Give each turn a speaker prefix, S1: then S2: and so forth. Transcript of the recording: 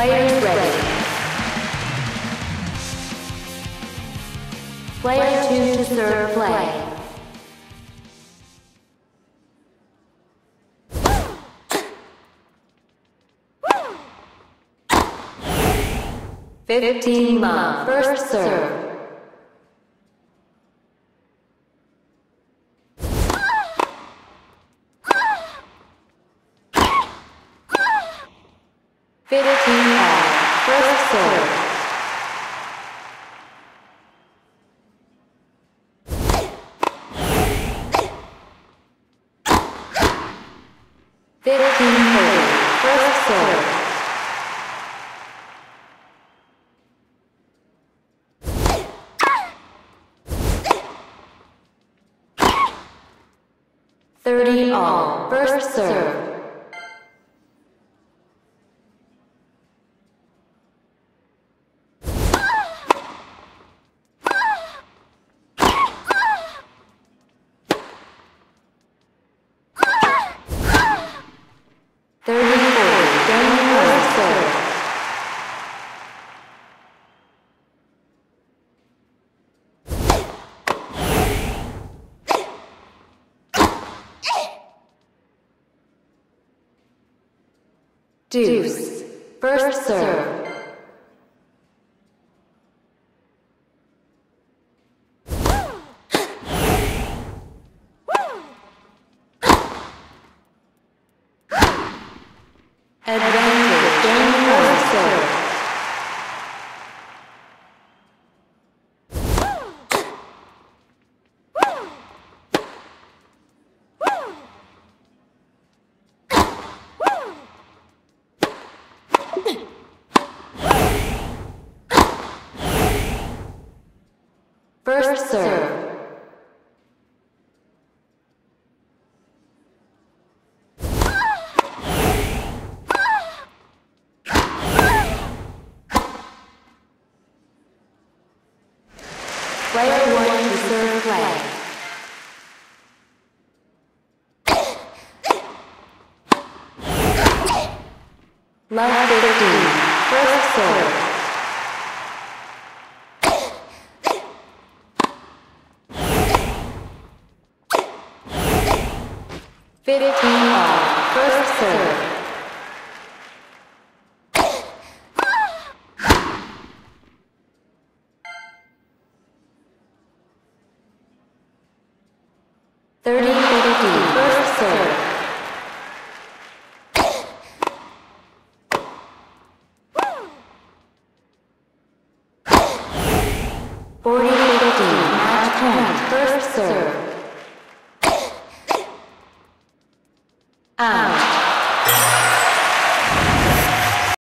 S1: Players ready. Player 2 to serve play. Fifteen love. First serve. Fifteen thirty. First serve. Thirty all. First serve. Thirty four. Game first serve. Deuce. First serve. Advantage. Game first serve. First serve. Player one to serve play. Love 15. First serve. Fifteen. First serve. Thirty fifteen. First serve. Forty fifteen. Match point. First serve.